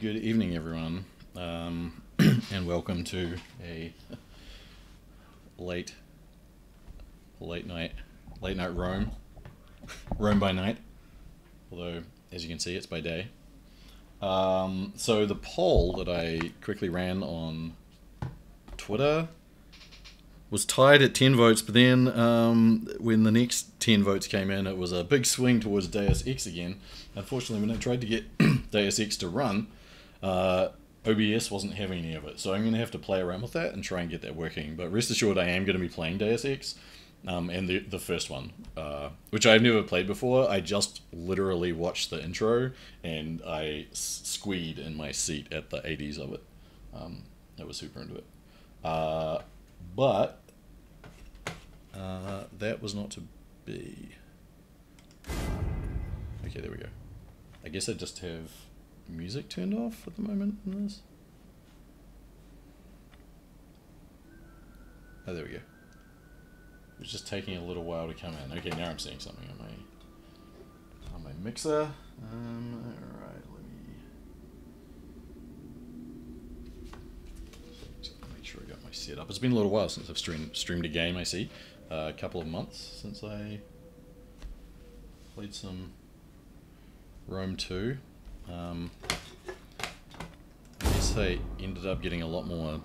Good evening, everyone, um, and welcome to a late, late night, late night Rome, Rome by night. Although, as you can see, it's by day. Um, so the poll that I quickly ran on Twitter was tied at 10 votes, but then um, when the next 10 votes came in, it was a big swing towards Deus Ex again. Unfortunately, when I tried to get Deus Ex to run, uh, OBS wasn't having any of it. So I'm going to have to play around with that and try and get that working. But rest assured, I am going to be playing Deus Ex. Um, and the, the first one, uh, which I've never played before. I just literally watched the intro and I squeed in my seat at the 80s of it. Um, I was super into it. Uh, but uh, that was not to be. Okay, there we go. I guess I just have music turned off at the moment in this. Oh, there we go. It was just taking a little while to come in. Okay, now I'm seeing something on my on my mixer. Um, all right, let me make sure I got my setup. It's been a little while since I've streamed streamed a game. I see, uh, a couple of months since I played some Rome two. Um, I guess I ended up getting a lot more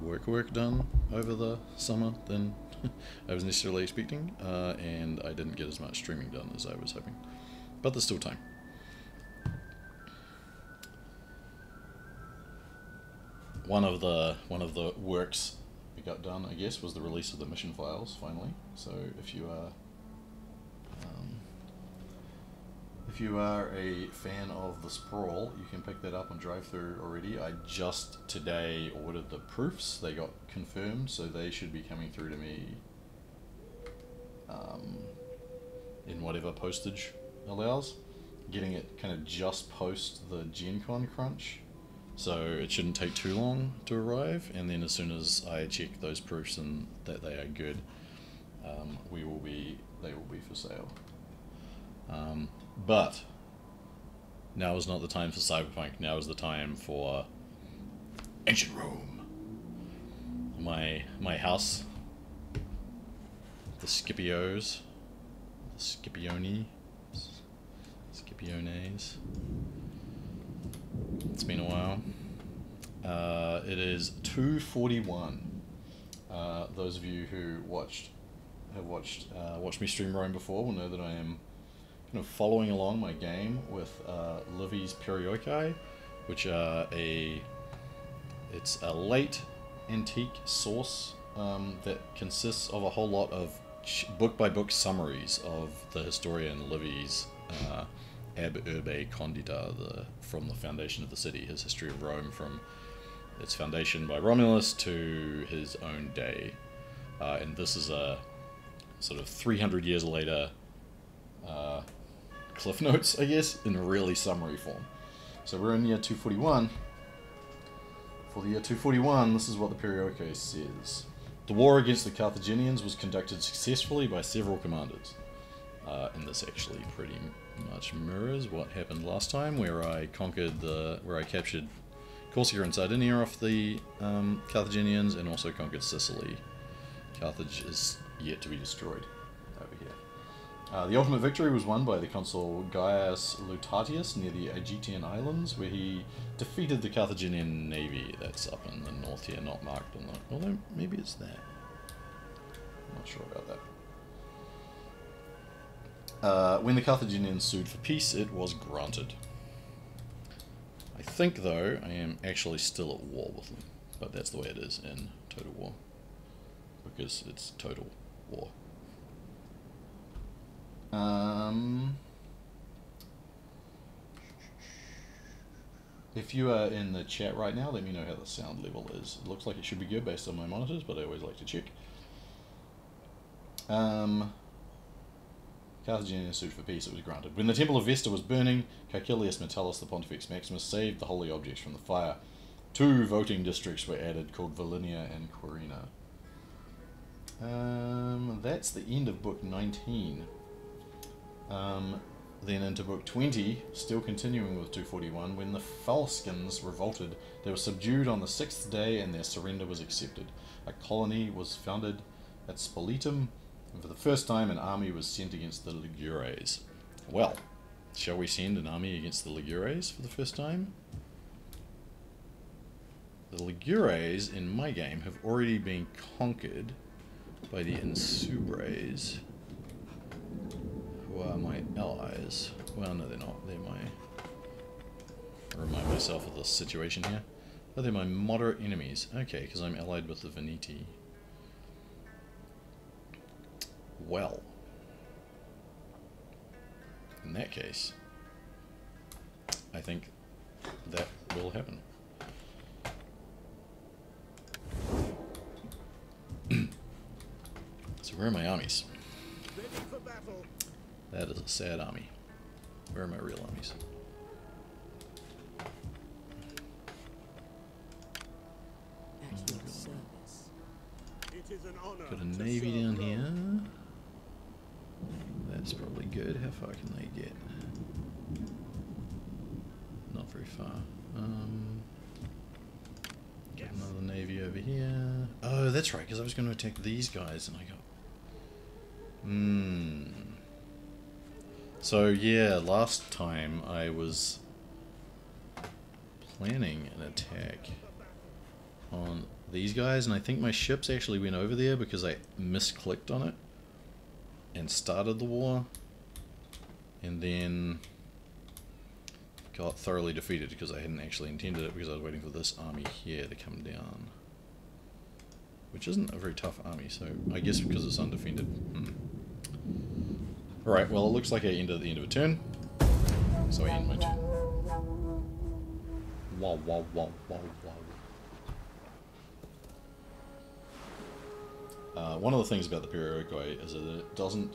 work work done over the summer than I was necessarily expecting, uh, and I didn't get as much streaming done as I was hoping. But there's still time. One of the one of the works I got done, I guess, was the release of the mission files finally. So if you are um, if you are a fan of the sprawl, you can pick that up on drive-through already. I just today ordered the proofs; they got confirmed, so they should be coming through to me um, in whatever postage allows. Getting it kind of just post the Gen Con crunch, so it shouldn't take too long to arrive. And then as soon as I check those proofs and that they are good, um, we will be they will be for sale. Um, but now is not the time for cyberpunk. Now is the time for ancient Rome. My my house, the Scipios, the Scipioni, Scipiones. It's been a while. Uh, it is two forty one. Uh, those of you who watched have watched uh, watched me stream Rome before will know that I am of following along my game with uh, Livy's Periochae, which are a it's a late antique source um, that consists of a whole lot of book by book summaries of the historian Livy's uh, Ab Urbe Condita, the from the foundation of the city, his history of Rome from its foundation by Romulus to his own day, uh, and this is a sort of 300 years later uh, cliff notes, I guess, in really summary form. So we're in year 241. For the year 241, this is what the Periochae says. The war against the Carthaginians was conducted successfully by several commanders. Uh, and this actually pretty much mirrors what happened last time, where I conquered the, where I captured Corsica and Sardinia off the um, Carthaginians, and also conquered Sicily. Carthage is yet to be destroyed. Uh, the ultimate victory was won by the consul Gaius Lutatius near the Aegian Islands, where he defeated the Carthaginian navy. That's up in the north here, not marked on the. Although maybe it's there. I'm not sure about that. Uh, when the Carthaginians sued for peace, it was granted. I think, though, I am actually still at war with them, but that's the way it is in Total War, because it's total war. Um, if you are in the chat right now, let me know how the sound level is. It looks like it should be good based on my monitors, but I always like to check. Um, Carthaginian sued for peace, it was granted. When the Temple of Vesta was burning, Caecilius Metellus, the Pontifex Maximus, saved the holy objects from the fire. Two voting districts were added called Vollinia and Quirina. Um, that's the end of book 19. Um, then into Book 20, still continuing with 241, when the Faliscans revolted, they were subdued on the sixth day and their surrender was accepted. A colony was founded at Spoletum, and for the first time an army was sent against the Ligures. Well, shall we send an army against the Ligures for the first time? The Ligures in my game have already been conquered by the Insubres who are my allies. Well, no, they're not. They're my... Remind myself of the situation here. Oh, they're my moderate enemies. Okay, because I'm allied with the Veneti. Well. In that case, I think that will happen. so where are my armies? That is a sad army. Where are my real armies? Got a navy down here. That's probably good. How far can they get? Not very far. Um, get another navy over here. Oh, that's right, because I was going to attack these guys and I got... Hmm. So yeah, last time I was planning an attack on these guys, and I think my ships actually went over there because I misclicked on it and started the war, and then got thoroughly defeated because I hadn't actually intended it because I was waiting for this army here to come down. Which isn't a very tough army, so I guess because it's undefended. Hmm. Alright, well it looks like I ended at the end of a turn. So I end my turn. Wow, wow, wow, wow, wow. Uh, one of the things about the Periochae is that it doesn't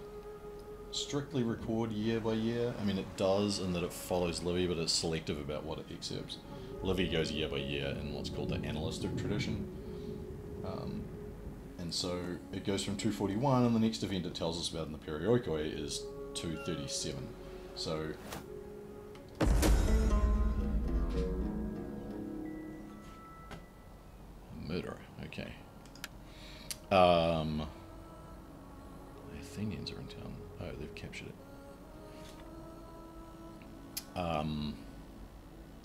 strictly record year by year. I mean, it does in that it follows Livy, but it's selective about what it excerpts. Livy goes year by year in what's called the annalistic tradition. Um, and so it goes from 241, and the next event it tells us about in the Periochae is 237. So murderer. Okay. Um, the Athenians are in town. Oh, they've captured it. Um,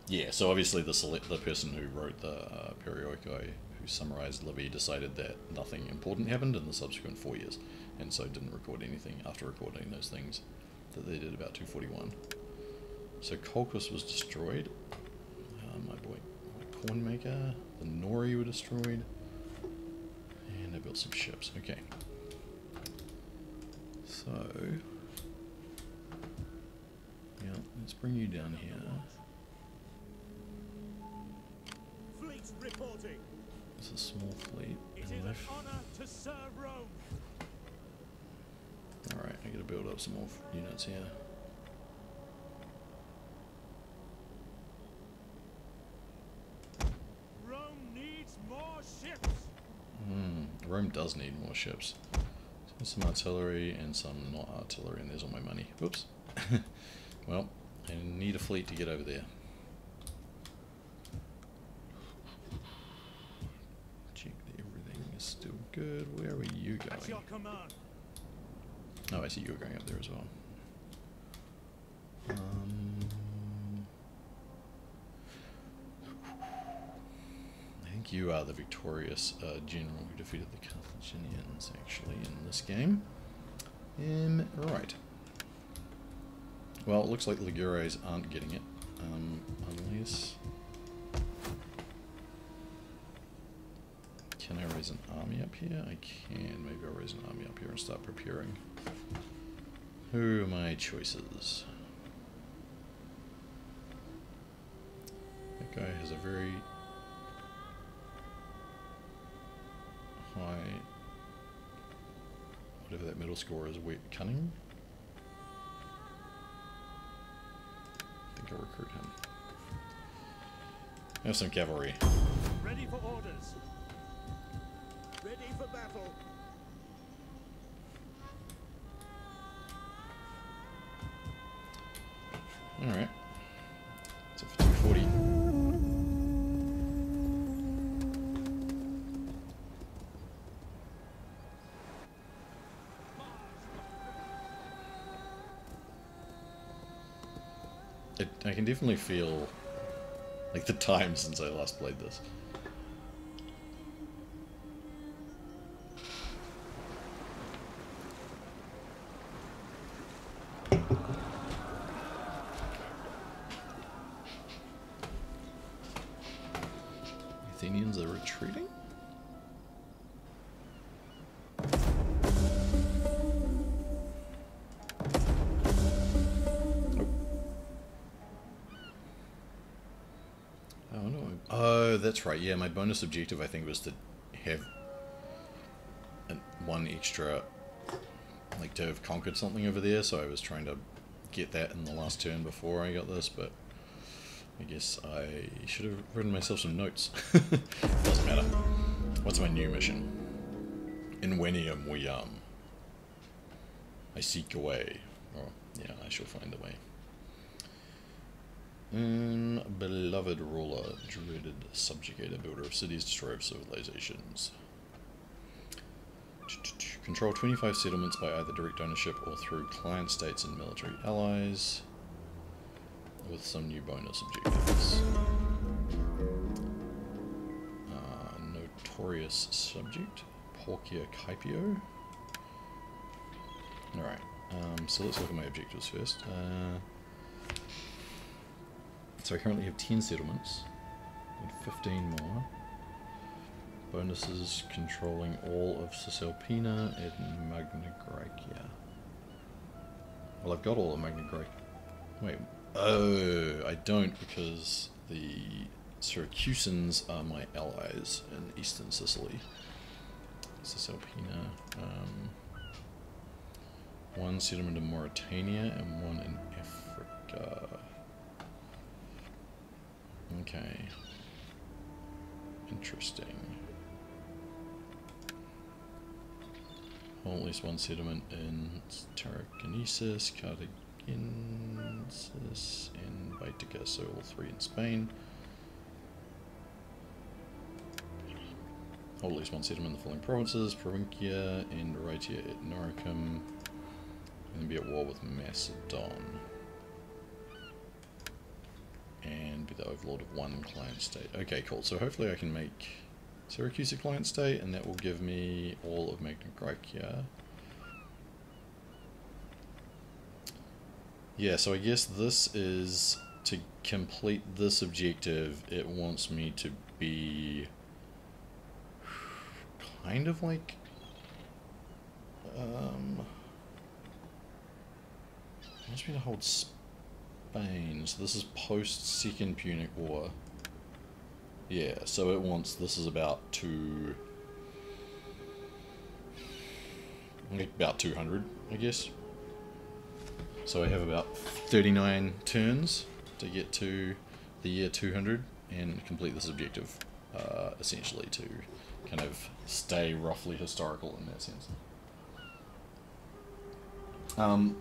yeah. So obviously the select the person who wrote the uh, Periochae who summarized Livy, decided that nothing important happened in the subsequent four years, and so didn't record anything after recording those things that they did about 241. So Colchis was destroyed. Uh, my boy, my corn maker, the Nori were destroyed, and I built some ships. Okay. So, yeah, let's bring you down here. A small fleet. It is an honor to serve Rome. Alright, I gotta build up some more units here. Rome needs more ships. Hmm, Rome does need more ships. Some artillery and some not artillery, and there's all my money. Oops. well, I need a fleet to get over there. Good. Where were you going? Oh, I see you were going up there as well. Um, I think you are the victorious uh, general who defeated the Carthaginians, actually, in this game. Um, right. Well, it looks like the Ligures aren't getting it, um, unless... Can I raise an army up here? I can. Maybe I'll raise an army up here and start preparing. Who are my choices? That guy has a very high, whatever that middle score is, weight cunning. I think I'll recruit him. I have some cavalry. Ready for orders. For battle. Alright. So for 240. It, I can definitely feel like the time since I last played this. My bonus objective I think was to have one extra, like to have conquered something over there. So I was trying to get that in the last turn before I got this, but I guess I should have written myself some notes. Doesn't matter. What's my new mission? In Wenium we um. I seek a way. Or yeah, I shall find a way. Mm, beloved ruler, dreaded subjugator, builder of cities, destroyer of civilizations. Control 25 settlements by either direct ownership or through client states and military allies. With some new bonus objectives. Uh, notorious subject, Porcia Caipio. Alright, um, so let's look at my objectives first. Uh, so I currently have 10 settlements, and 15 more. Bonuses controlling all of Cisalpina and Magna Graecia. Well, I've got all of Magna Graecia. Wait, oh, I don't because the Syracusans are my allies in eastern Sicily. Cisalpina. Um, one settlement in Mauritania and one in Africa. Okay. Interesting. At least one settlement in Tarraconensis, Carthagensis, and Baetica, so all three in Spain. At least one settlement in the following provinces, Provincia and Rhaetia at Noricum, and be at war with Macedon. Be the overlord of one client state. Okay, cool. So hopefully I can make Syracuse a client state, and that will give me all of Magna Graecia. Yeah, so I guess this is to complete this objective, it wants me to be kind of like um it wants me to hold Spain. So this is post second Punic War. Yeah, so it wants this is about two about 200, I guess. So I have about 39 turns to get to the year 200 and complete this objective, uh, essentially to kind of stay roughly historical in that sense. Um,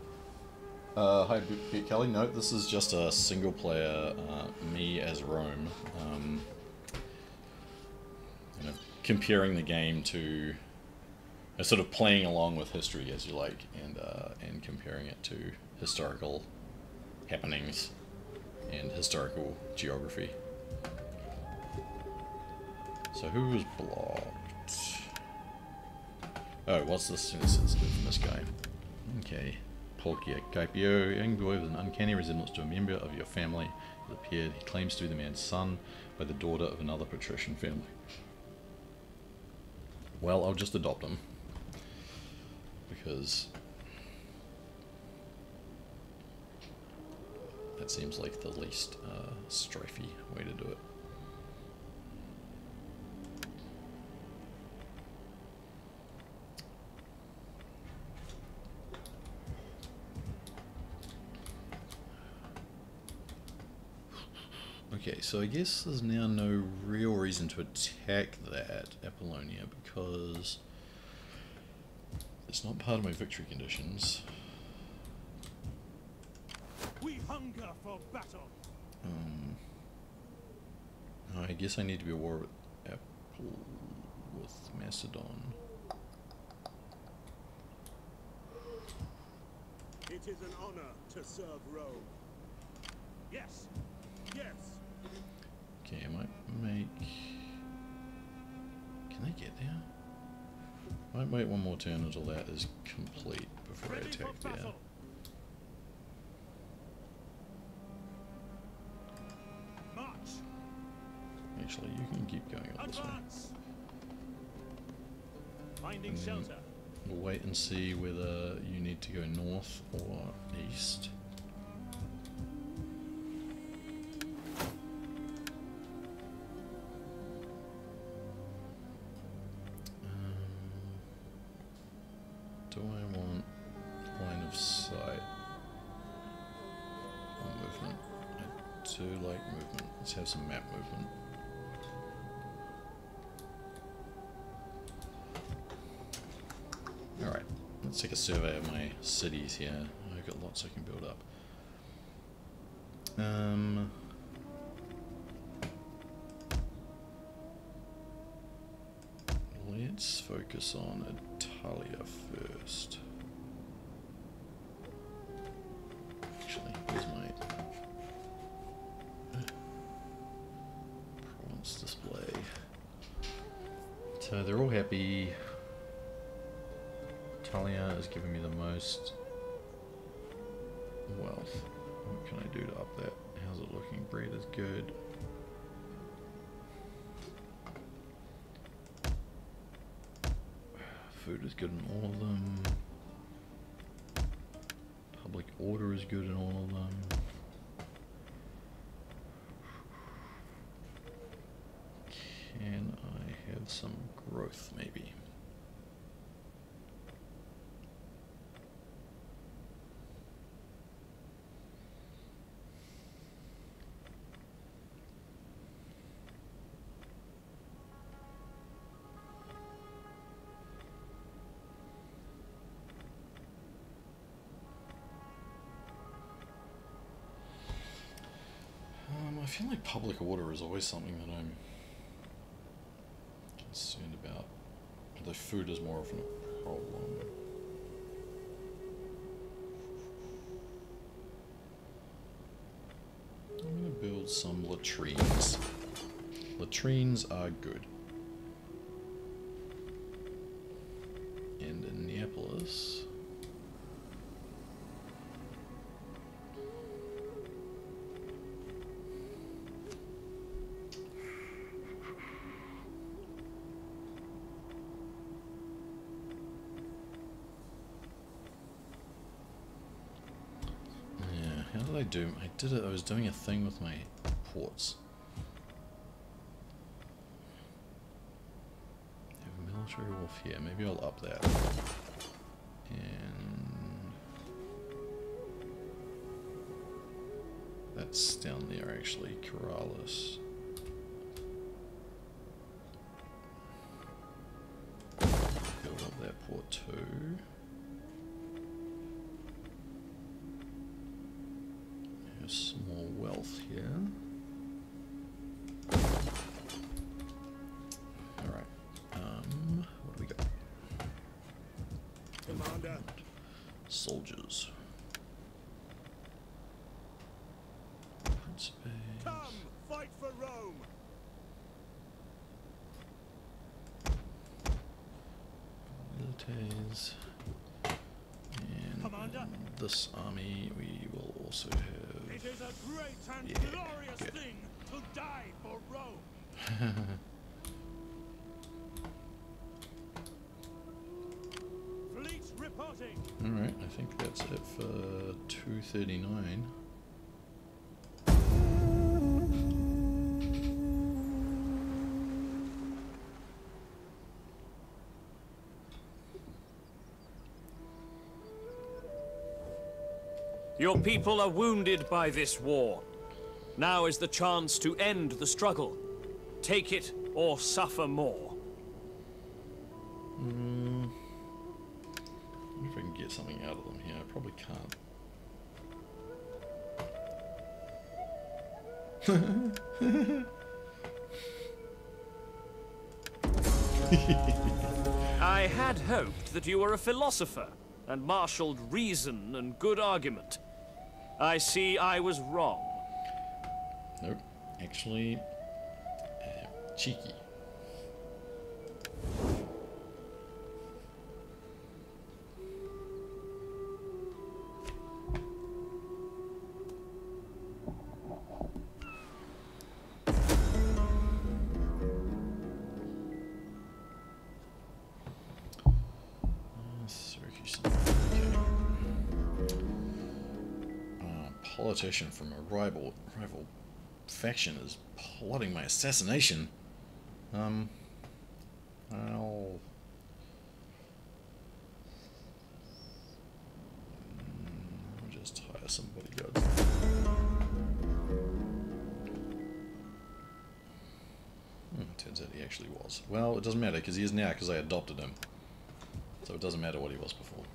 uh, hi, Pete Kelly. Note this is just a single player, uh, me as Rome. Um, kind of comparing the game to, uh, sort of playing along with history as you like, and uh, and comparing it to historical happenings and historical geography. So who was blocked? Oh, what's this instance from this guy? Okay. Porcia Caipio, young boy with an uncanny resemblance to a member of your family It appeared. He claims to be the man's son by the daughter of another patrician family. Well, I'll just adopt him. Because that seems like the least uh, strifey way to do it. Okay, so I guess there's now no real reason to attack that Apollonia because it's not part of my victory conditions. We hunger for battle. Um, I guess I need to be at war with Apple with Macedon. It is an honor to serve Rome. Yes, yes. Okay, I might make. Can they get there? Might wait one more turn until that is complete before I Ready for attack there. March. Actually, you can keep going up this way. Finding shelter. We'll wait and see whether you need to go north or east. Cities here. I've got lots I can build up. Um, let's focus on Italia first. Actually, here's my province display. So they're all happy. Talia is giving me the most wealth. What can I do to up that? How's it looking? Bread is good. Food is good in all of them. Public order is good in all of them. Can I have some growth maybe? Feel like public order is always something that I'm concerned about. Although food is more often a problem. I'm gonna build some latrines. Latrines are good. Did it. I was doing a thing with my ports. Have a military wolf here. Maybe I'll up that. Some more wealth here. Alright. Um, what do we got? Commander. Soldiers. Come, fight for Rome. Milites. And Commander. this army we will also have. It is a great and Yeah, glorious good. thing to die for Rome. Fleet reporting. Alright, I think that's it for 239. Your people are wounded by this war. Now is the chance to end the struggle. Take it or suffer more. Mm. If I can get something out of them here. I probably can't. I had hoped that you were a philosopher and marshaled reason and good argument. I see I was wrong. Nope. Actually, uh, cheeky. Politician from a rival rival faction is plotting my assassination. Um. Mm, I'll just hire some bodyguards. Hmm, turns out he actually was. Well, it doesn't matter because he is now because I adopted him. So it doesn't matter what he was before.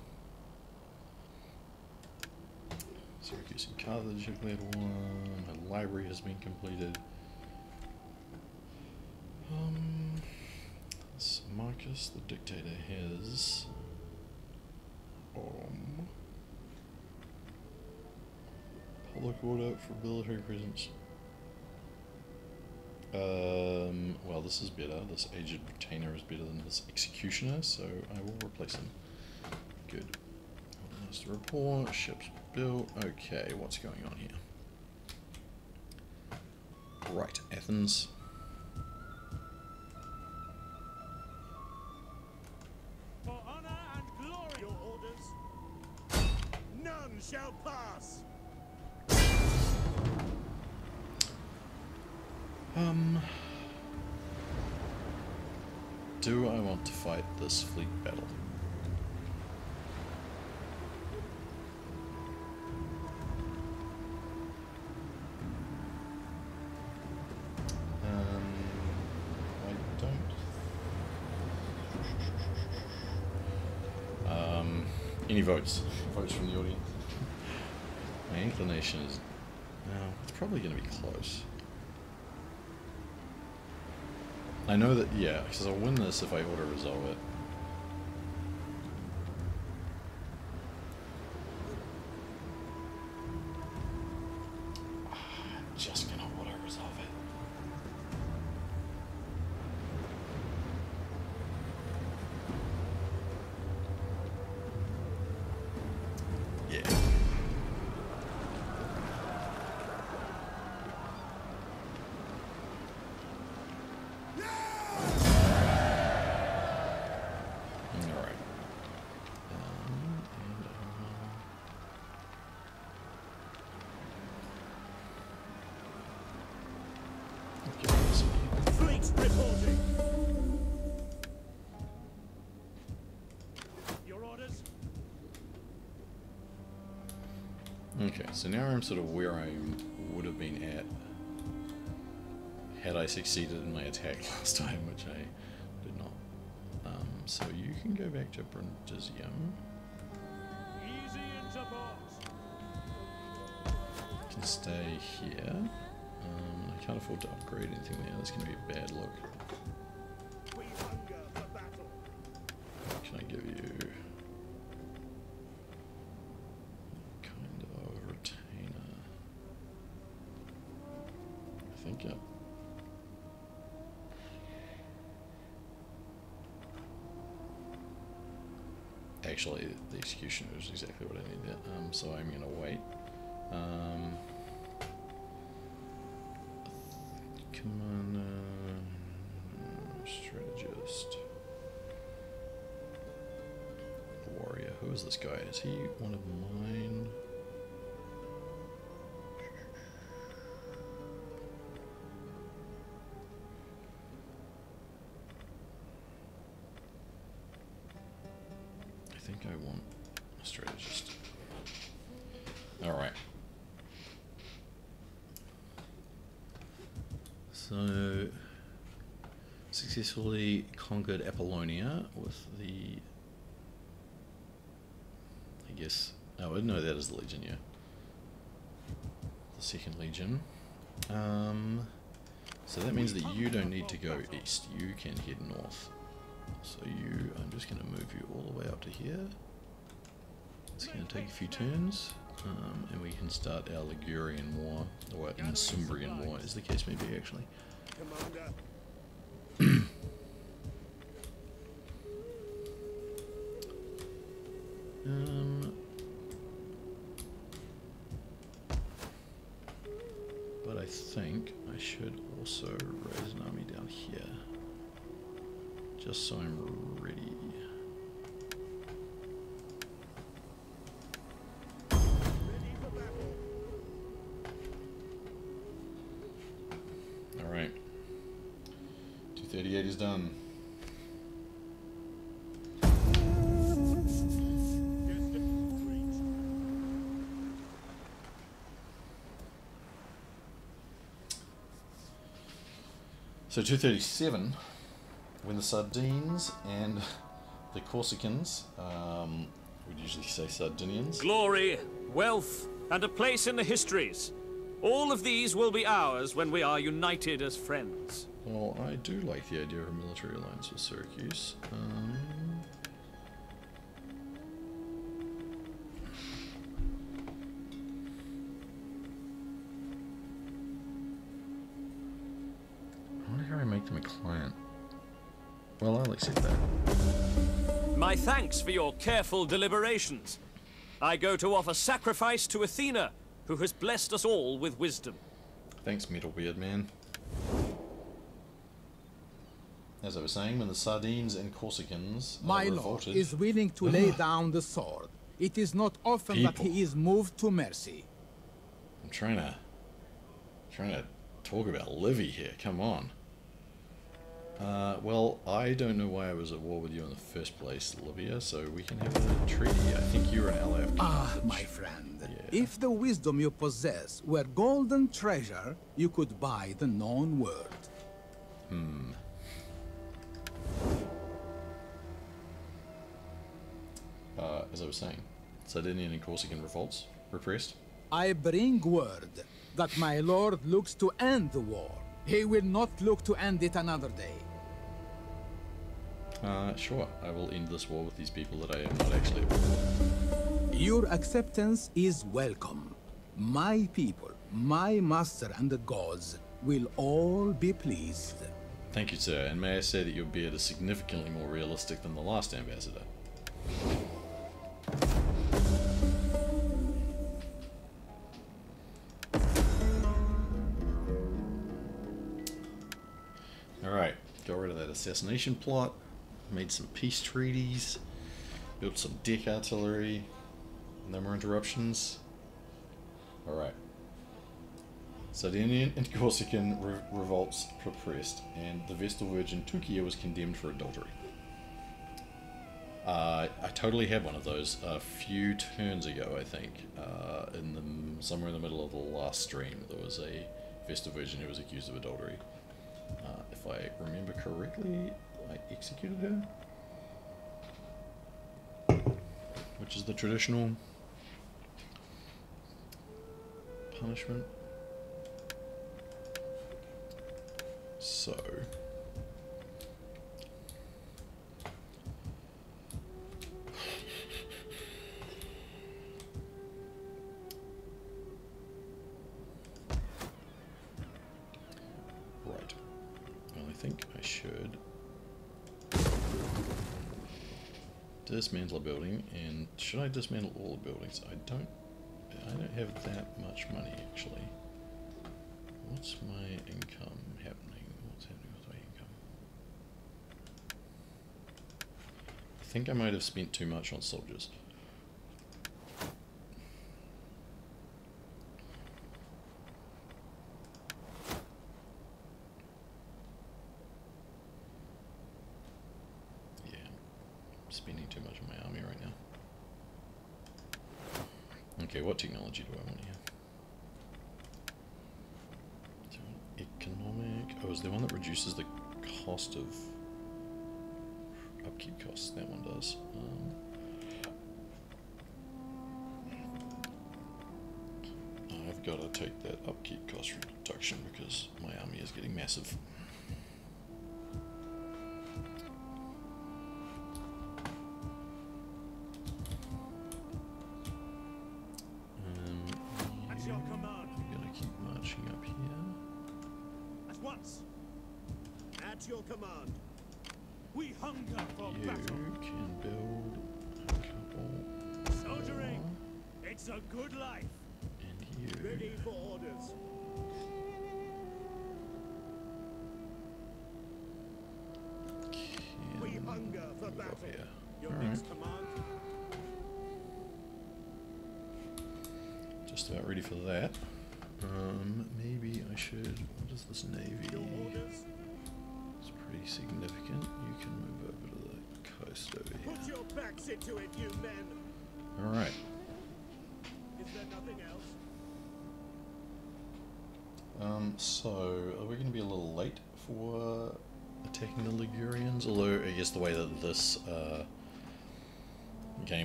Have cleared one. Her library has been completed. Um, so Marcus, the dictator, has. Um, public order for military presence. Um, well, this is better. This aged retainer is better than this executioner, so I will replace him. Good. That's the report. Ships Okay, what's going on here? Right, Athens. Any votes? Votes from the audience? My inclination is. It's probably going to be close. I know that, yeah, because I'll win this if I auto resolve it. Okay, so now I'm sort of where I would have been at had I succeeded in my attack last time, which I did not. Um, so you can go back to Brundisium. Easy into port. Can stay here. Um, I can't afford to upgrade anything there. That's going to be a bad look. Is he one of mine? I think I want a strategist. Alright. So, successfully conquered Apollonia with the I. Oh, no, that is the Legion, yeah. The second Legion. Um, so that means that you don't need to go east. You can head north. So you, I'm just going to move you all the way up to here. It's going to take a few turns, um, and we can start our Ligurian War, or Insumbrian War, as the case may be, actually. Commander. Just so I'm ready. Alright. 238 is done. So 237, when the Sardines and the Corsicans, um, we'd usually say Sardinians, Glory, wealth, and a place in the histories. All of these will be ours when we are united as friends. Well, I do like the idea of a military alliance with Syracuse. Um, Well, I'll accept that. My thanks for your careful deliberations. I go to offer sacrifice to Athena, who has blessed us all with wisdom. Thanks, Metal Beard Man. As I was saying, when the Sardines and Corsicans My lord revolted, is willing to lay ah. down the sword. It is not often that he is moved to mercy. I'm trying to trying to talk about Livy here. Come on. Uh, well, I don't know why I was at war with you in the first place, Livia. So we can have a treaty. I think you're an ally of Ah, my friend. Yeah. If the wisdom you possess were golden treasure, you could buy the known world. Uh, as I was saying, Sardinian and Corsican revolts repressed. I bring word that my lord looks to end the war. He will not look to end it another day. Uh, sure, I will end this war with these people that I am not actually at war with. Your acceptance is welcome. My people, my master and the gods will all be pleased. Thank you, sir. And may I say that your beard is significantly more realistic than the last ambassador. Alright, got rid of that assassination plot, made some peace treaties, built some deck artillery, no more interruptions. Alright. Sardinian and Corsican re- revolts repressed, and the Vestal Virgin Tuccia was condemned for adultery. Uh, I totally had one of those a few turns ago, I think. Uh, in the somewhere in the middle of the last stream, there was a Vestal Virgin who was accused of adultery. Uh, if I remember correctly, I executed her, which is the traditional punishment. So. Right. Well, I think I should dismantle a building, and should I dismantle all the buildings? I don't. I don't have that much money actually. What's my income happening? What's happening with my income? I think I might have spent too much on soldiers. Yeah, I'm spending too much on my army right now. Okay, what technology do I want here? economic? Oh, is there one that reduces the cost of upkeep costs? That one does. Um, I've gotta take that upkeep cost reduction because my army is getting massive.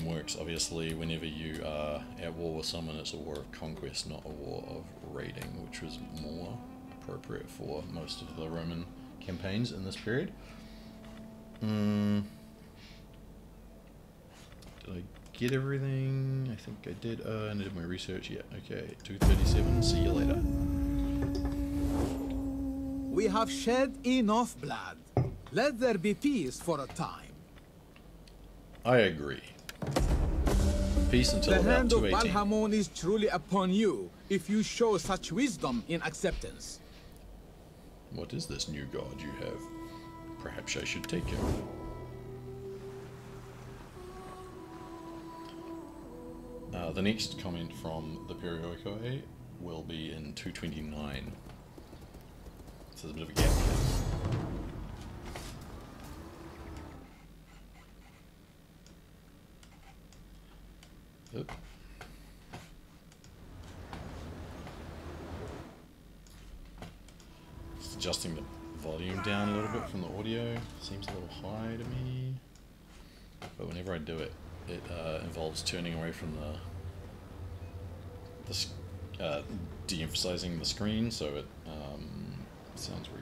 Game works, obviously, whenever you are at war with someone, it's a war of conquest, not a war of raiding, which was more appropriate for most of the Roman campaigns in this period. Mm. Did I get everything? I think I did. Uh, and I did my research. Yeah, okay. 237. See you later. We have shed enough blood. Let there be peace for a time. I agree. Peace until The hand of Baal Hammon is truly upon you if you show such wisdom in acceptance. What is this new god you have? Perhaps I should take him. Uh, the next comment from the Periochae will be in 229. So there's a bit of a gap here. Oop. Just adjusting the volume down a little bit from the audio. Seems a little high to me. But whenever I do it, it uh, involves turning away from the, the uh, de-emphasizing the screen, so it um, sounds very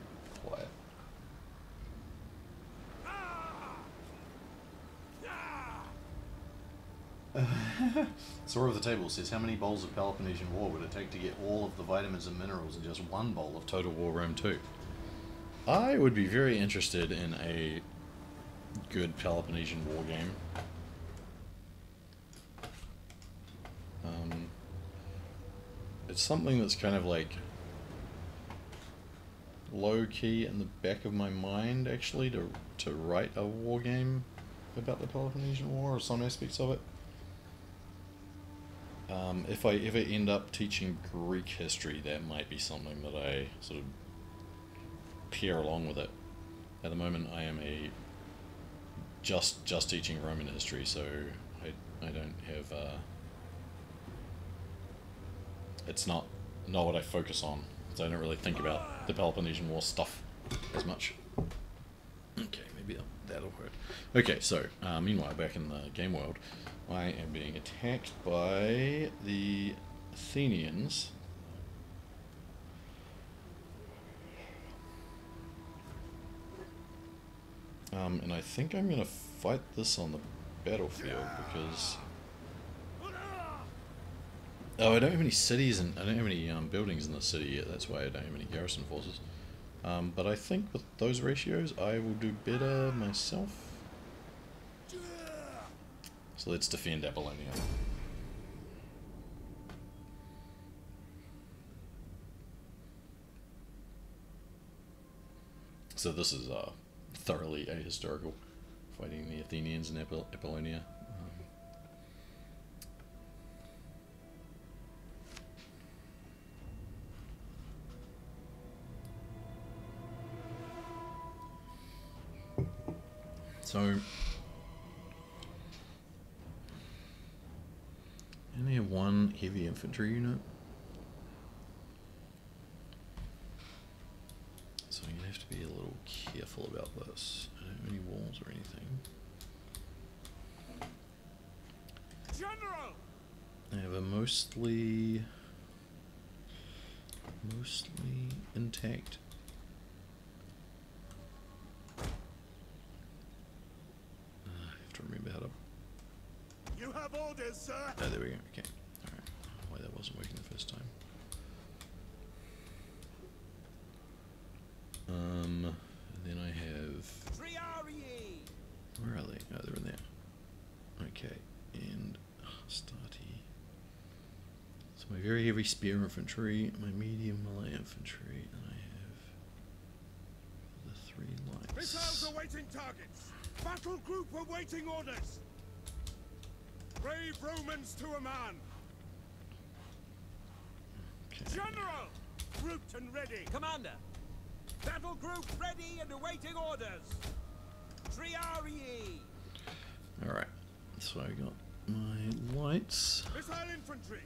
Sora of the Table says, How many bowls of Peloponnesian War would it take to get all of the vitamins and minerals in just one bowl of Total War Rome 2? I would be very interested in a good Peloponnesian War game. Um, it's something that's kind of like low key in the back of my mind, actually, to, to write a war game about the Peloponnesian War or some aspects of it. Um, if I ever end up teaching Greek history, that might be something that I sort of pair along with it. At the moment, I am a just just teaching Roman history, so I I don't have. Uh, it's not not what I focus on, so I don't really think about the Peloponnesian War stuff as much. Okay, maybe that- that'll work. Okay, so uh, meanwhile, back in the game world, I am being attacked by the Athenians. Um, and I think I'm gonna fight this on the battlefield because. Oh, I don't have any cities and I don't have any um, buildings in the city yet. That's why I don't have any garrison forces. Um, but I think with those ratios, I will do better myself. So let's defend Apollonia. So this is uh, thoroughly ahistorical, fighting the Athenians in Apol- Apollonia. Um, So, I only have one heavy infantry unit. So I'm gonna have to be a little careful about this. I don't have any walls or anything. General! I have a mostly mostly intact. Uh, I have to remember how to. You have orders, sir. Oh, there we go. Okay. Wasn't working the first time. Um, then I have. Where are they? Oh, they're in there. Okay, and uh, Hastati. So my very heavy spear infantry, my medium melee infantry, and I have the three Missiles awaiting targets. Battle group awaiting orders. Brave Romans to a man. Okay. General! Grouped and ready. Commander, battle group ready and awaiting orders. Triarii. All right. So I got my lights. Missile infantry.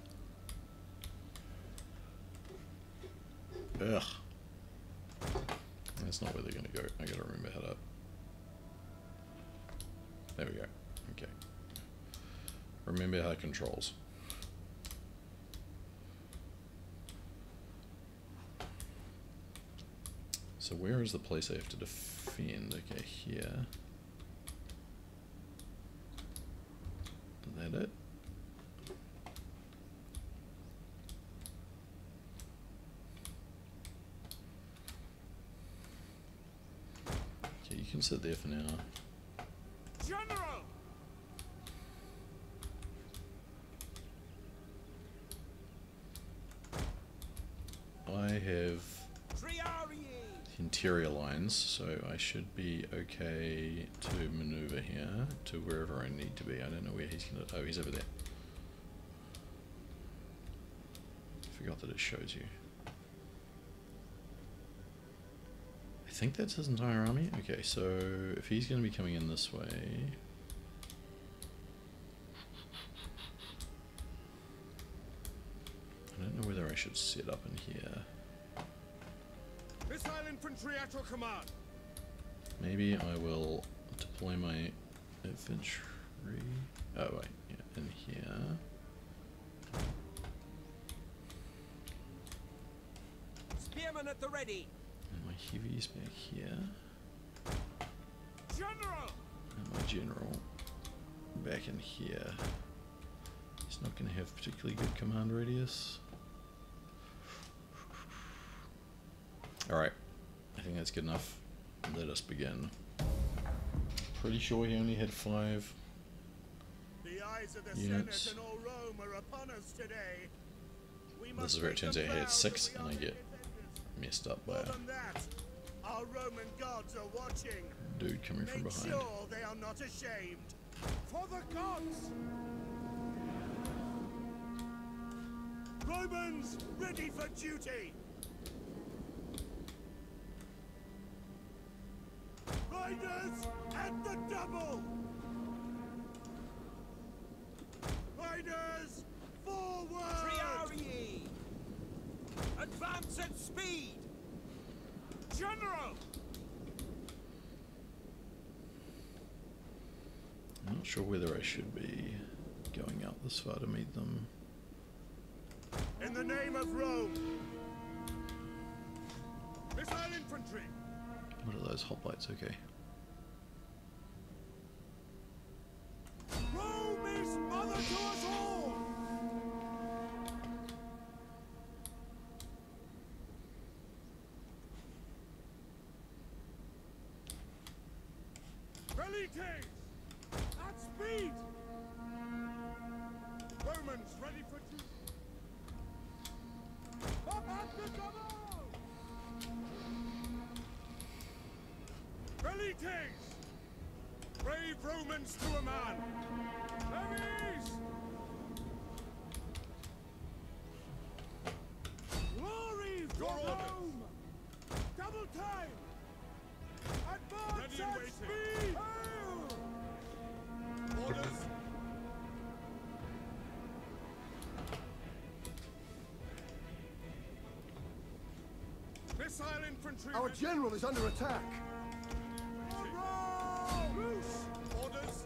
Ugh. That's not where they're gonna go. I gotta remember how to. There we go. Okay. Remember how controls. So where is the place I have to defend? Okay, here. Is that it? Okay, you can sit there for now. General! I have. Interior lines, so I should be okay to maneuver here to wherever I need to be. I don't know where he's gonna. Oh, he's over there. Forgot that it shows you. I think that's his entire army. Okay, so if he's gonna be coming in this way. I don't know whether I should set up in here. Missile infantry at your command. Maybe I will deploy my infantry. Oh wait, yeah, in here. Spearmen at the ready. And my heavies back here. General! And my general back in here. He's not going to have particularly good command radius. Alright, I think that's good enough. Let us begin. Pretty sure he only had five. The eyes of the Units. Senate and all Rome are upon us today. We This must is where it turns out he had six, and I get. Messed up by a that, our Roman gods are watching. dude coming from Make behind. sure they are not ashamed. For the gods! Romans, ready for duty! Riders at the double! Riders, forward! Triarii. Advance at speed. General! I'm not sure whether I should be going out this far to meet them. In the name of Rome! Missile infantry! What are those hoplites? Okay. Our general is under attack. For Rome! Loose! Orders.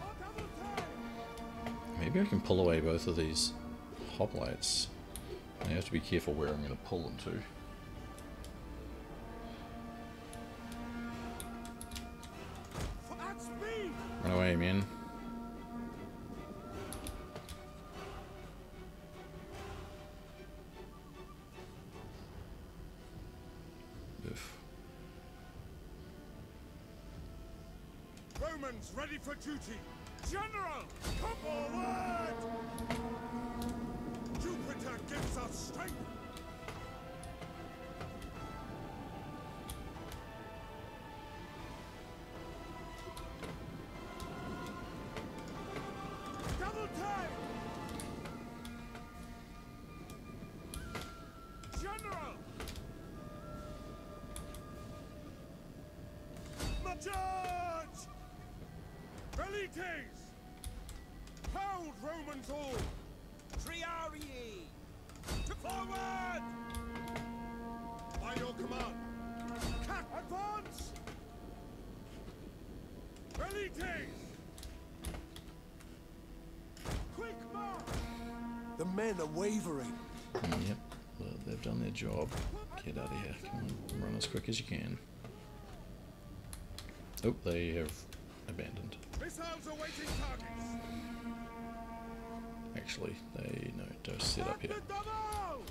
On double time! Maybe I can pull away both of these hoplites. I have to be careful where I'm going to pull them to. Romans ready for duty! General, come forward! Jupiter gives us strength! Velites! Hold Romans all! Triarii! To forward! By your command! Cat advance! Velites! Quick march! The men are wavering. Yep, well, they've done their job. Get out of here. Come on, run as quick as you can. Oh, they have abandoned. Missiles awaiting targets! Actually, they no, don't sit up here. At the double!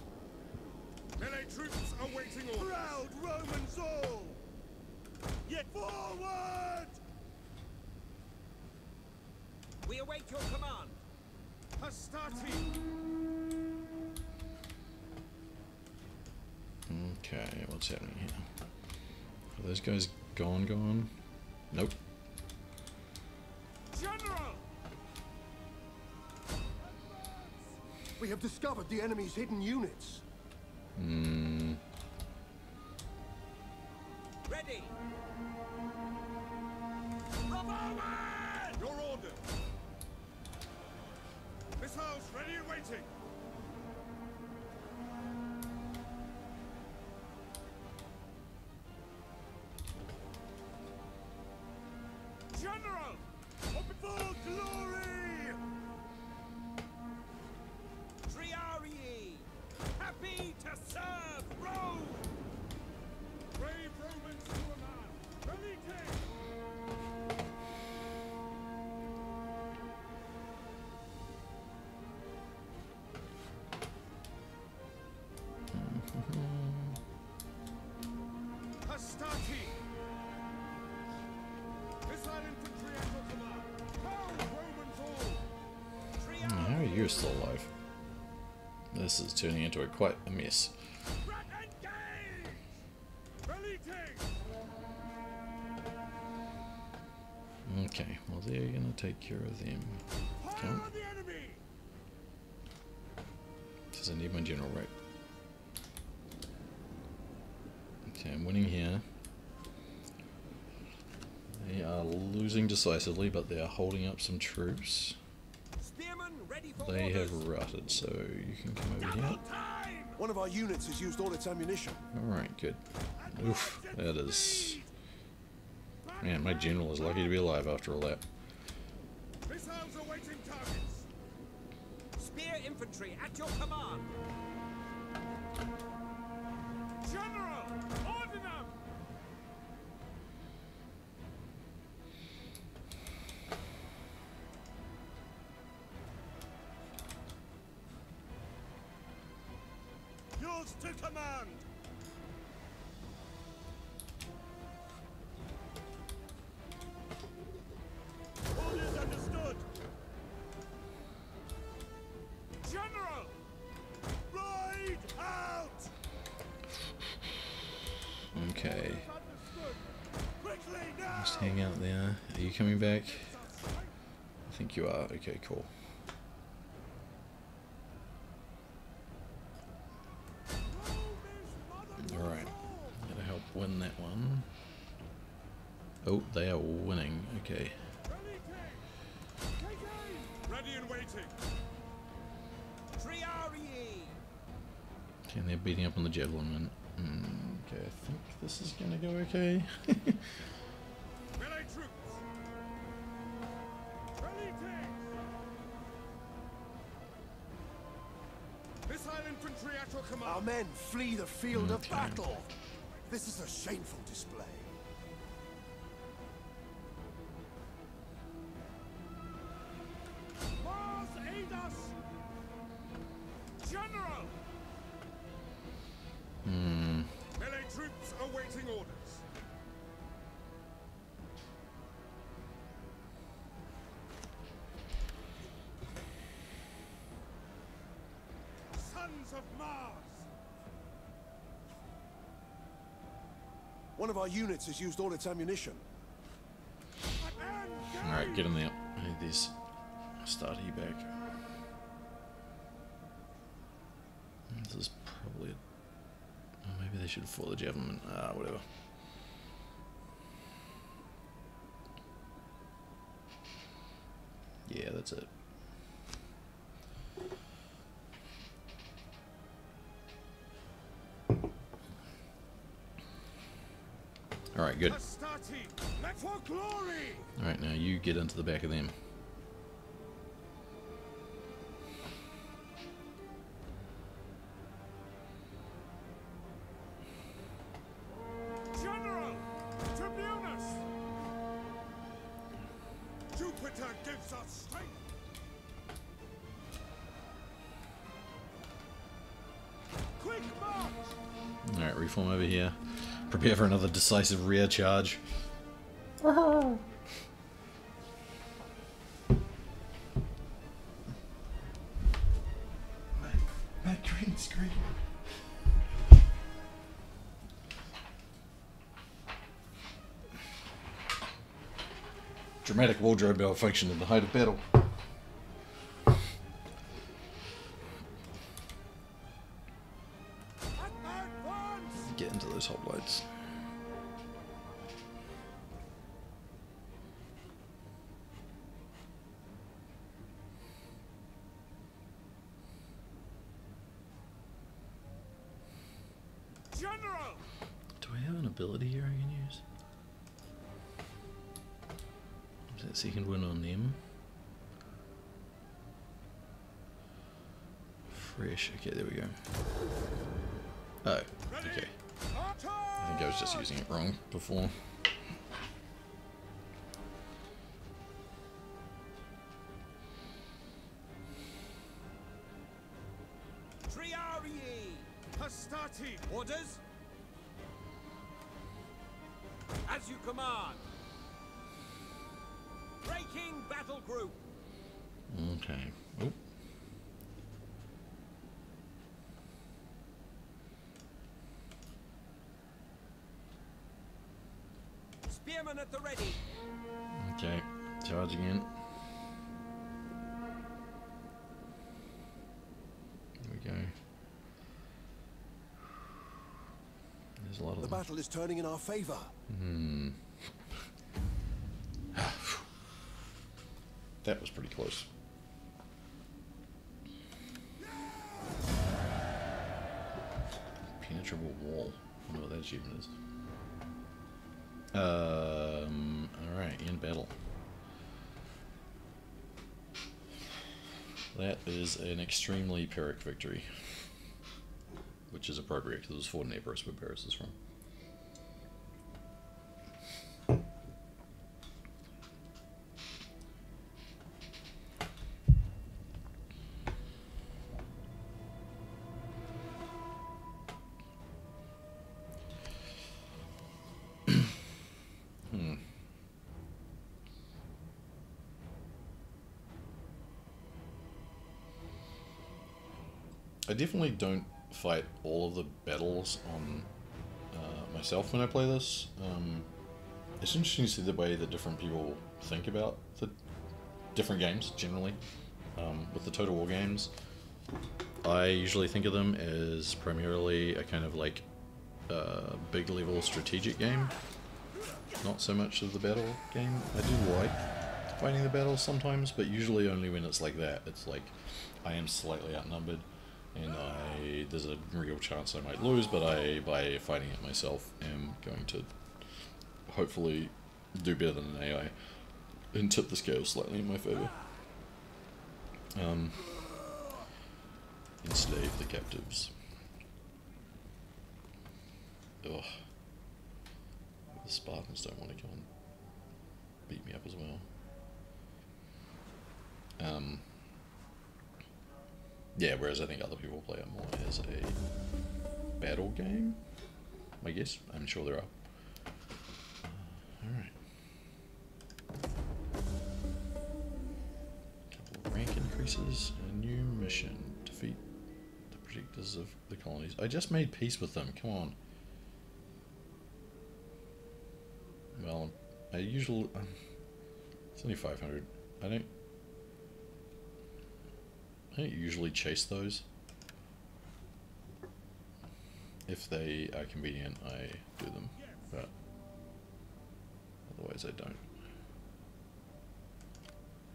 Melee troops awaiting orders! Proud Romans all! Yet forward! We await your command. Hastati! Okay, what's happening here? Are those guys gone, gone? Nope. We have discovered the enemy's hidden units. Hmm. Are still alive? This is turning into a quite a mess. Okay, well they're gonna take care of them. Does I need my general right? Okay, I'm winning here. They are losing decisively, but they are holding up some troops. Spearmen ready for They have rutted, so you can come over here. One of our units has used all its ammunition. Alright, good. Oof, that is... Man, my general is lucky to be alive after all that. Missiles awaiting targets! Spear infantry at your command. Coming back? I think you are. Okay, cool. Alright, gotta help win that one. Oh, they are winning. Okay. Ready and waiting! Okay, and they're beating up on the javelin. Mm, okay, I think this is gonna go okay. Our men flee the field of battle. This is a shameful display. Of our units has used all its ammunition. Alright, get in there. I need these start he back. This is probably. Oh, maybe they should fought the javelin. Ah, whatever. Yeah, that's it. Alright, now you get into the back of them. General! Tribunus! Jupiter gives us strength! Quick march! Alright, reform over here. Prepare for another decisive rear charge. Dramatic wardrobe malfunction in the height of battle. Fresh. Okay, there we go. Oh, okay. I think I was just using it wrong before. Triarii! Hastati! Orders? As you command. Breaking battle group. Okay. Oh, Spearmen at the ready. okay. Charge again. There we go. There's a lot of The them. battle is turning in our favor. Hmm. that was pretty close. Penetrable wall. I wonder what that achievement is. Um. All right, in battle. That is an extremely Pyrrhic victory, which is appropriate because it was in Epirus, where Pyrrhus is from. I definitely don't fight all of the battles on uh, myself when I play this. Um, it's interesting to see the way that different people think about the different games generally. Um, with the Total War games, I usually think of them as primarily a kind of like uh, big level strategic game. Not so much of the battle game. I do like fighting the battles sometimes, but usually only when it's like that. It's like I am slightly outnumbered, and I there's a real chance I might lose, but I by fighting it myself am going to hopefully do better than an AI and tip the scale slightly in my favour. Um, enslave the captives. Ugh. The Spartans don't want to come and beat me up as well. Um, yeah, whereas I think other people play it more as a battle game. I guess I'm sure there are. Uh, all right. Couple of rank increases. A new mission: defeat the protectors of the colonies. I just made peace with them. Come on. Well, I usually um, it's only five hundred. I don't. I usually chase those. If they are convenient, I do them, but otherwise I don't.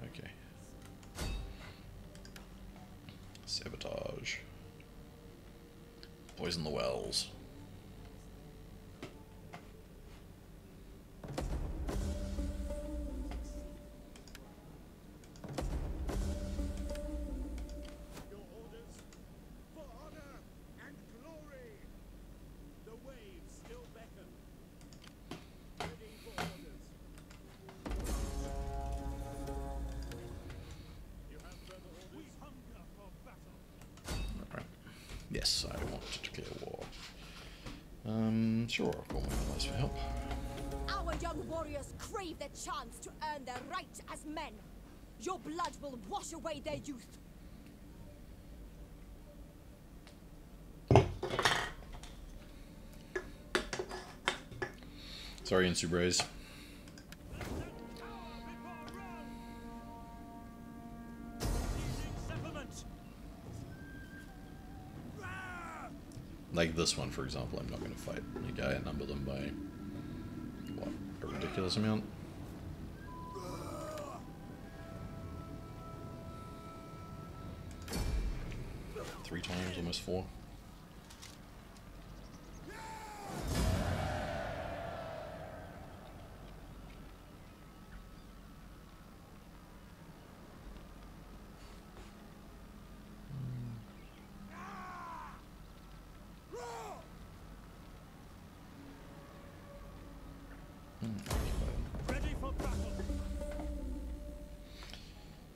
Okay. Sabotage. Poison the wells. Sure, I'll call my allies for help. Our young warriors crave the chance to earn their right as men. Your blood will wash away their youth. Sorry, Insubres. Like this one, for example, I'm not going to fight. Like, I outnumber them by, what, a ridiculous amount? Three times, almost four.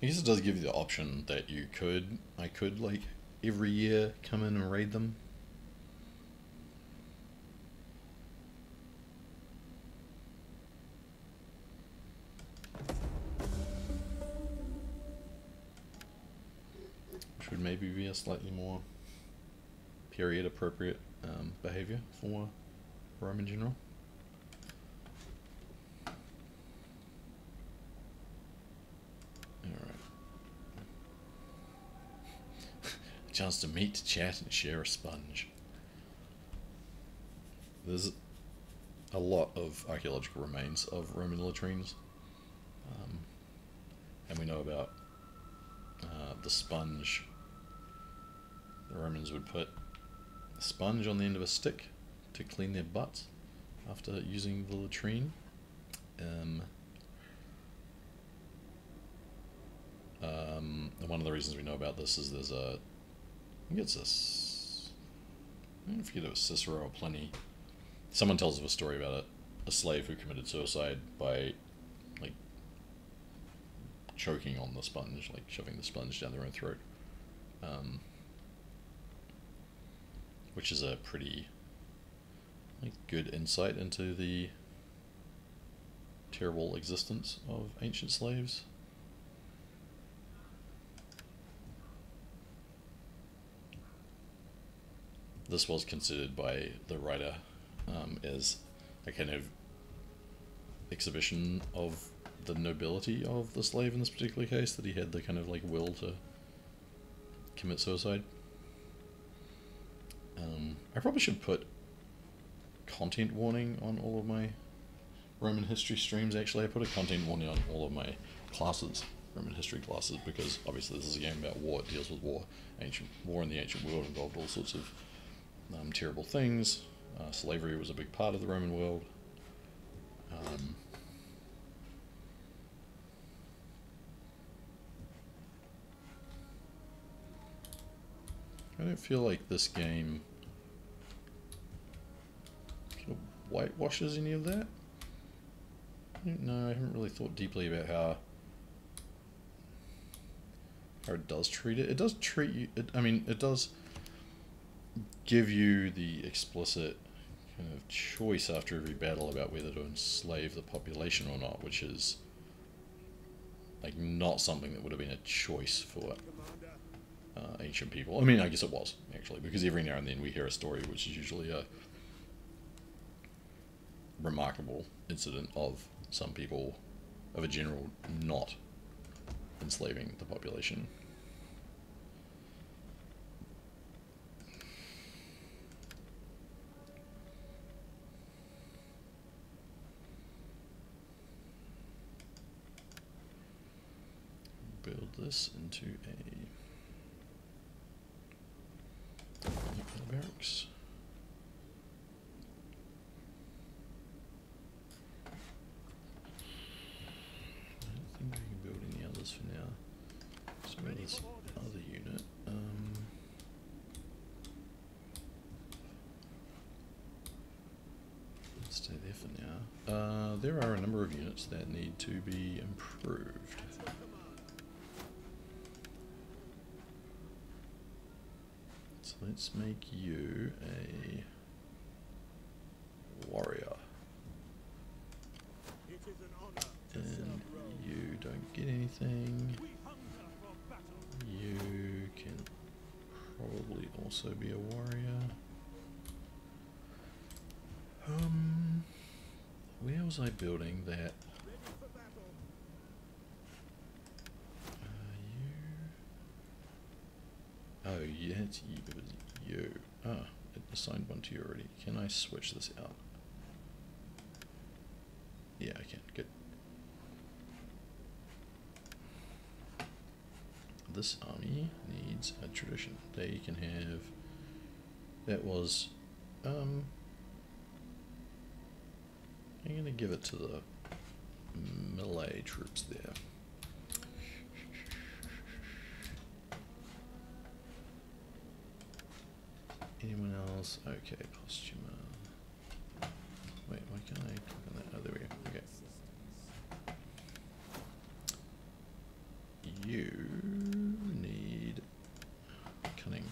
I guess it does give you the option that you could, I could, like, every year come in and raid them. Which would maybe be a slightly more period appropriate um, behavior for Rome in general. Chance to meet, chat, and share a sponge. There's a lot of archaeological remains of Roman latrines. Um, and we know about uh, the sponge. The Romans would put a sponge on the end of a stick to clean their butts after using the latrine. Um, Um, and one of the reasons we know about this is there's a, I think it's a, s- I forget it was Cicero Pliny. Someone tells of a story about a, a slave who committed suicide by, like, choking on the sponge, like shoving the sponge down their own throat. Um, which is a pretty, like, good insight into the terrible existence of ancient slaves. This was considered by the writer um, as a kind of exhibition of the nobility of the slave in this particular case, that he had the kind of like will to commit suicide. Um, I probably should put content warning on all of my Roman history streams. Actually, I put a content warning on all of my classes, Roman history classes, because obviously this is a game about war. It deals with war, ancient war in the ancient world involved all sorts of um, terrible things. Uh, slavery was a big part of the Roman world. Um, I don't feel like this game whitewashes any of that. No, I haven't really thought deeply about how how it does treat it. It does treat you. It, I mean, it does give you the explicit kind of choice after every battle about whether to enslave the population or not, which is like not something that would have been a choice for uh, ancient people. I mean, I guess it was actually because every now and then we hear a story which is usually a remarkable incident of some people of a general not enslaving the population. Build this into a barracks. I don't think we can build any others for now. Other unit. Um, stay there for now. Uh, there are a number of units that need to be improved. So let's make you a warrior. It is an honor And you don't get anything. We hunger for battle. You can probably also be a warrior. Um, where was I building that? Ready for battle. Uh, you. Oh, yeah, it's you. It was you. Ah, it assigned one to you already. Can I switch this out? Yeah, I can. Good. This army needs a tradition. They can have. That was. Um. I'm gonna give it to the melee troops there. Anyone else? Okay, Postuma. Wait, why can't I click on that? Oh, there we go. Okay. You need cunning.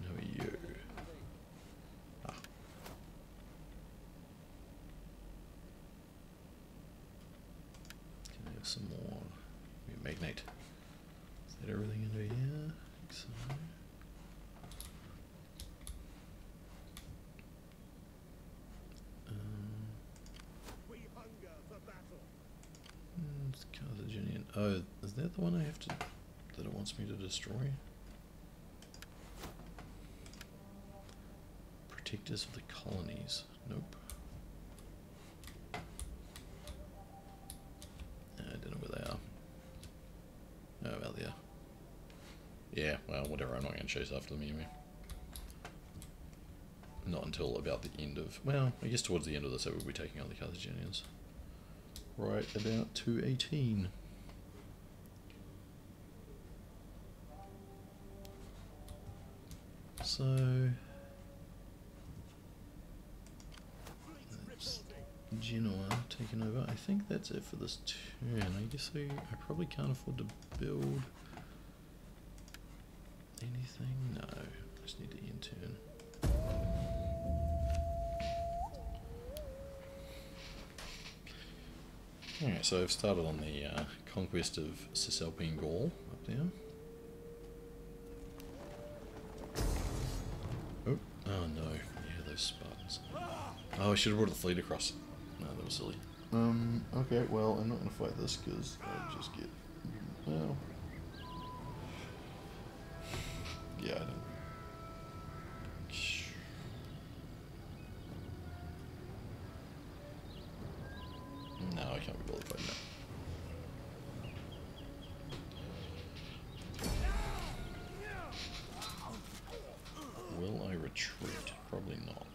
No, you. Ah. Can I have some more? Magnate. Is that everything under here? I think so. Um, We hunger for battle. Hmm, Carthaginian. Oh, is that the one I have to. that it wants me to destroy? Protectors of the colonies. Nope. I don't know where they are. Oh, well, there. Yeah, well, whatever. I'm not going to chase after them anyway. Not until about the end of. Well, I guess towards the end of this, I will be taking on the Carthaginians right about 218. So that's Genoa taken over. I think that's it for this turn. I guess I, I probably can't afford to build anything. No, I just need to end turn. Alright, so I've started on the uh, conquest of Cisalpine Gaul up there. Oh, oh no. Yeah, those Spartans. Oh, I should have brought the fleet across. No, that was silly. Um, okay, well, I'm not going to fight this because I'll just get. Well. Yeah, retreat? Probably not.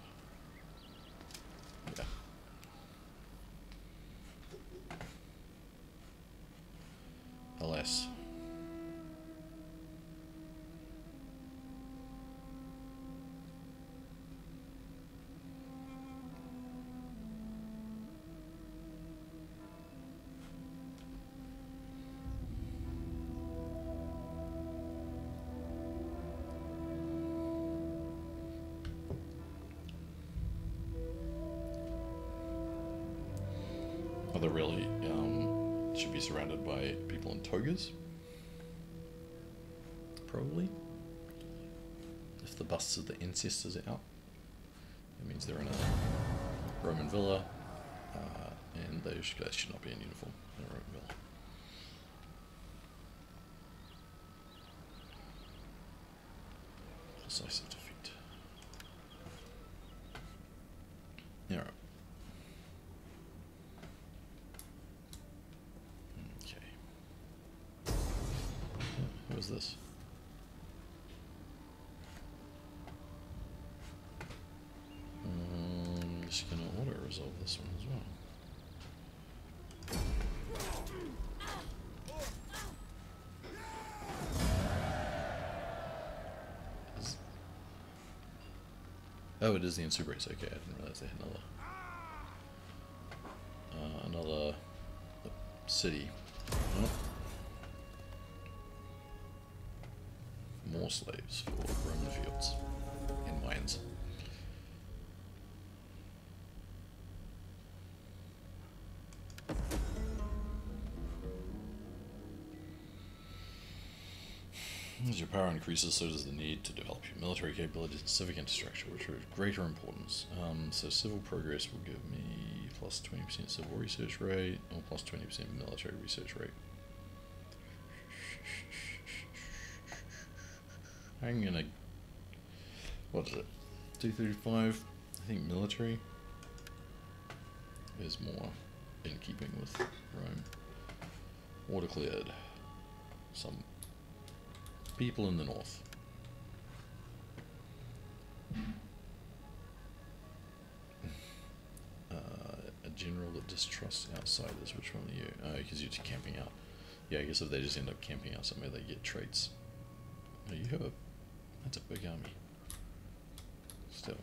Should be surrounded by people in togas. Probably. If the busts of the ancestors are out, it means they're in a Roman villa, uh, and they should, they should not be in uniform a Roman villa. Decisive defeat. Alright. Okay. Who is this? Um, just gonna auto resolve this one as well. Is- Oh, it is the Insubrates. Okay, I didn't realize they had another. Uh, another uh, city. More slaves for Roman fields and mines. As your power increases, so does the need to develop your military capabilities and civic infrastructure, which are of greater importance. Um, so civil progress will give me plus 20% civil research rate, or plus 20% military research rate. I'm gonna... What is it? 235? I think military is more in keeping with Rome. Water cleared. Some people in the north. Uh, a general that distrusts outsiders. Which one are you? Oh, because you're just camping out. Yeah, I guess if they just end up camping out somewhere, they get traits. Oh, you have a. That's a big army. Still.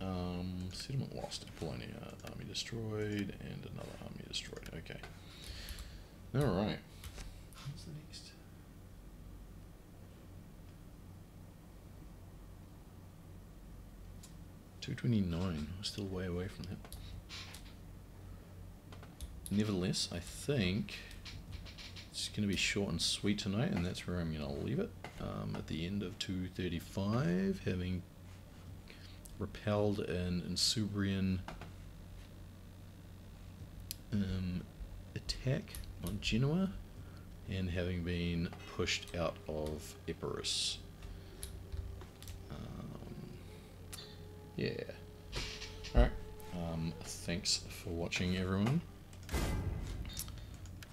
Um, settlement lost. Apollonia. Army destroyed. And another army destroyed. Okay. Alright. What's the next? Two twenty nine. We're still way away from that. Nevertheless, I think it's going to be short and sweet tonight, and that's where I'm going to leave it. Um, at the end of two thirty five, having repelled an Insubrian um, attack on Genoa, and having been pushed out of Epirus. Yeah. Alright. Um, thanks for watching, everyone.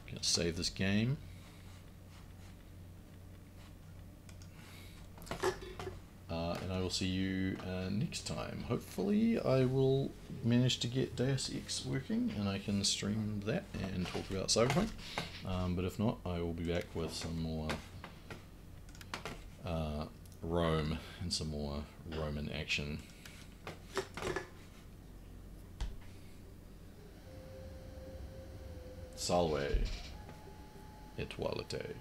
Gonna save this game. Uh, and I will see you uh, next time. Hopefully, I will manage to get Deus Ex working and I can stream that and talk about Cyberpunk. Um, but if not, I will be back with some more uh, Rome and some more Roman action. Salve et valete.